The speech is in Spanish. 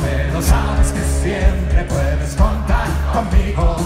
pero sabes que siempre puedes contar conmigo.